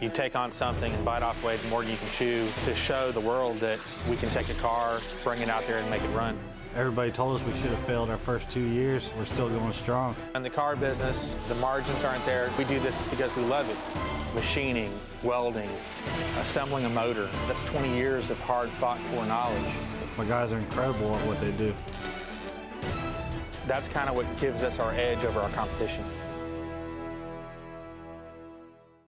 You take on something and bite off way more than you can chew to show the world that we can take a car, bring it out there, and make it run. Everybody told us we should have failed our first two years. We're still going strong. In the car business, the margins aren't there. We do this because we love it. Machining, welding, assembling a motor. That's 20 years of hard fought for knowledge. My guys are incredible at what they do. That's kind of what gives us our edge over our competition.